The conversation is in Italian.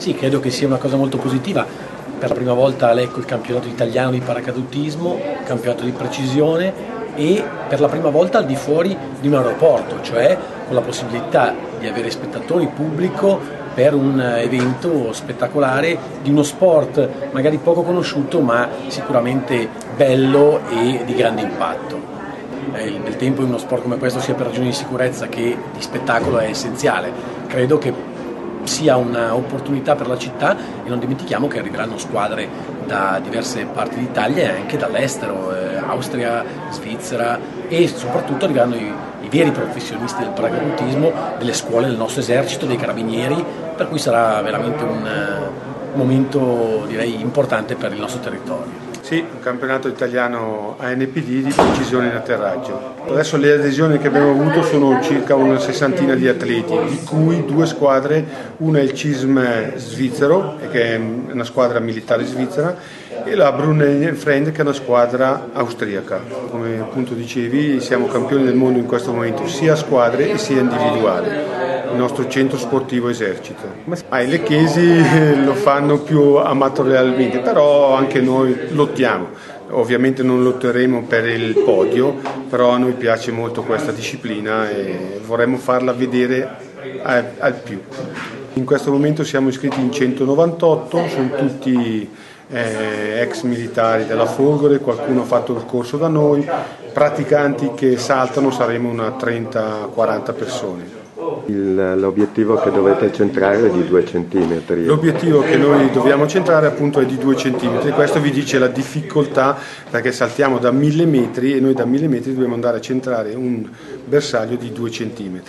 Sì, credo che sia una cosa molto positiva. Per la prima volta leggo il campionato italiano di paracadutismo, campionato di precisione e per la prima volta al di fuori di un aeroporto, cioè con la possibilità di avere spettatori, pubblico per un evento spettacolare di uno sport magari poco conosciuto ma sicuramente bello e di grande impatto. Eh, nel tempo in uno sport come questo sia per ragioni di sicurezza che di spettacolo è essenziale. Credo che sia un'opportunità per la città e non dimentichiamo che arriveranno squadre da diverse parti d'Italia e anche dall'estero, eh, Austria, Svizzera e soprattutto arriveranno i, i veri professionisti del paracadutismo, delle scuole del nostro esercito, dei carabinieri, per cui sarà veramente un, un momento direi importante per il nostro territorio. Sì, un campionato italiano ANPD di precisione in atterraggio. Adesso le adesioni che abbiamo avuto sono circa una sessantina di atleti, di cui due squadre, una è il CISM svizzero, che è una squadra militare svizzera, e la Brunei Friend che è una squadra austriaca. Come appunto dicevi siamo campioni del mondo in questo momento sia a squadre sia individuali il nostro centro sportivo esercito. Ah, I lecchesi lo fanno più amatorialmente, però anche noi lottiamo. Ovviamente non lotteremo per il podio, però a noi piace molto questa disciplina e vorremmo farla vedere al più. In questo momento siamo iscritti in 198, sono tutti eh, ex militari della Folgore, qualcuno ha fatto il corso da noi, praticanti che saltano saremo una 30-40 persone. L'obiettivo che dovete centrare è di 2 cm. L'obiettivo che noi dobbiamo centrare appunto è di 2 cm, questo vi dice la difficoltà perché saltiamo da 1000 metri e noi da 1000 metri dobbiamo andare a centrare un bersaglio di 2 cm.